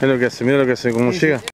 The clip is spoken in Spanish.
Mira lo que hace, mira lo que hace, cómo llega.